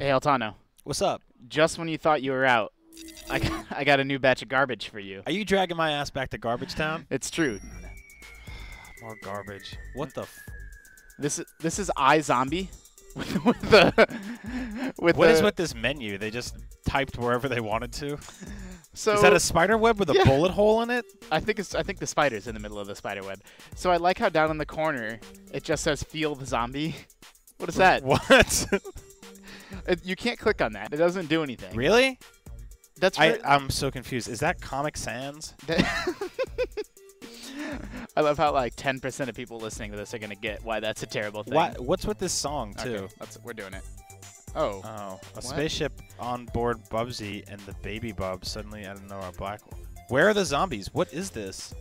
Hey, Altano. What's up? Just when you thought you were out, I got a new batch of garbage for you. Are you dragging my ass back to Garbage Town? It's true. More garbage. What the? F This is this is iZombie with, with the with what the, is with this menu? They just typed wherever they wanted to. so is that a spider web with a Yeah. bullet hole in it? I think it's I think the spider's in the middle of the spider web. So I like how down in the corner it just says "Feel the zombie." What is that? What? It, you can't click on that. It doesn't do anything. really? That's I I'm so confused. Is that Comic Sans? I love how like 10% of people listening to this are gonna get why that's a terrible thing. What? What's with this song too? Okay, we're doing it. Oh, Oh, a What? spaceship on board Bubsy and the baby Bub suddenly I don't know a black. Where are the zombies? What is this?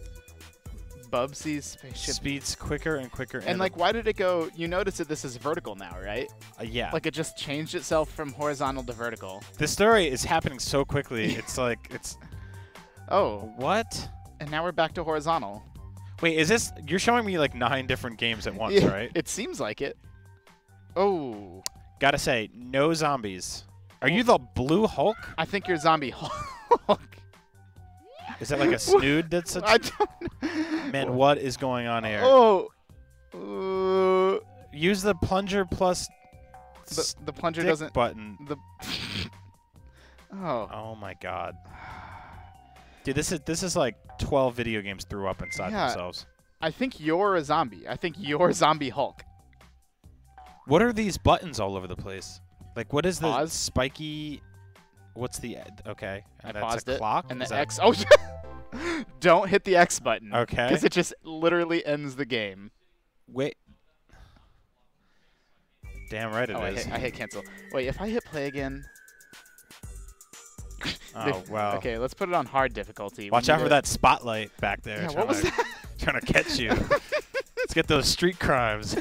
Bubsy's spaceship. Speeds quicker and quicker. and like, why did it go? You notice that this is vertical now, right? uh, yeah, Like it just changed itself from horizontal to vertical. this story is happening so quickly. it's like it's Oh, what? and now we're back to horizontal. Wait, is this? You're showing me like nine different games at once, right? It seems like it. Oh, Gotta say, no zombies. Are you the Blue Hulk? I think you're zombie Hulk. Is that like a snood that's a I don't. man? What is going on here? Oh. Uh, Use the plunger plus the, the plunger doesn't. button. The. oh. Oh my god, dude, this is this is like 12 video games threw up inside Yeah. themselves. I think you're a zombie. I think you're zombie Hulk. What are these buttons all over the place? Like, what is the spiky? What's the ed- okay? I paused a it. clock. And Is the X. Oh, don't hit the X button. Okay. Because it just literally ends the game. Wait. Damn right it is. oh, I hit, I hit cancel. Wait, if I hit play again. Oh wow. Okay, let's put it on hard difficulty. Watch out for to- that spotlight back there. Yeah, what was to, that? Trying to catch you. Let's get those street crimes.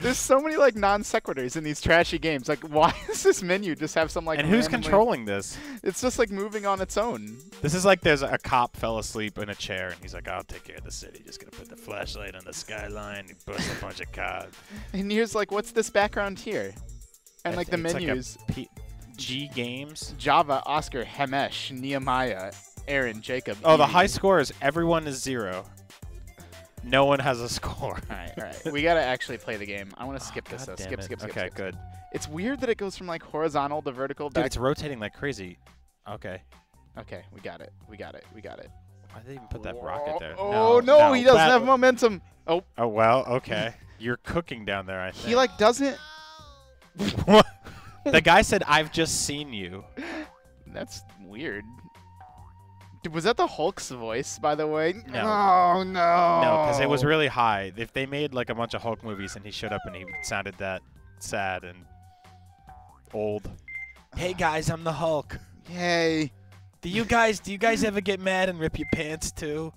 There's so many like non sequiturs in these trashy games. Like, why does this menu just have some like? and who's randomly- controlling this? It's just like moving on its own. This is like there's a cop fell asleep in a chair and he's like, I'll take care of the city. Just gonna put the flashlight on the skyline and bust a bunch of cars. And here's like, what's this background here? And like the think it's like a menus: P- G Games. Java, Oscar, Hemesh, Nehemiah, Aaron, Jacob. Oh, the high score is everyone is zero. No one has a score. All right, all right. we gotta actually play the game. I want to skip Oh, this. Though. Skip, it. skip, skip. Okay, skip. good. It's weird that it goes from like horizontal to vertical Dude, it's rotating like crazy. Okay. okay, we got it. We got it. We got it. Why did they even put that rocket there? Oh no, he doesn't bad- have momentum. Oh, Oh well, okay. You're cooking down there, I think. he like doesn't. What? the guy said, "I've just seen you." That's weird. Dude, Was that the Hulk's voice, by the way? No. Oh no. No, because it was really high. If they made like a bunch of Hulk movies and he showed up and he sounded that sad and old. Hey guys, I'm the Hulk. Yay. Do you guys do you guys ever get mad and rip your pants too?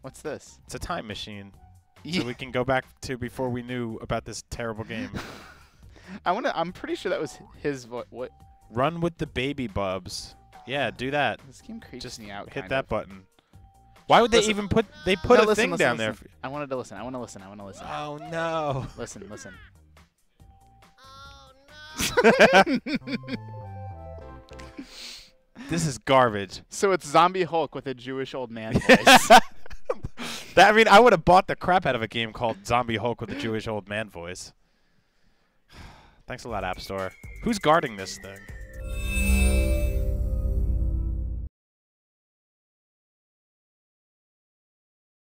What's this? It's a time machine. Yeah. So we can go back to before we knew about this terrible game. I want to. I'm pretty sure that was his voice. What? Run with the baby bubs. Yeah, do that. This game creeps Just me out. hit kind that of. button. Why would they even put they put No, a listen, thing listen, down listen. I wanted to listen. I want to listen. I want to listen. Oh no. Listen, listen. This is garbage. So it's Zombie Hulk with a Jewish old man voice. That, I mean, I would have bought the crap out of a game called Zombie Hulk with a Jewish old man voice. Thanks a lot, App Store. Who's guarding this thing?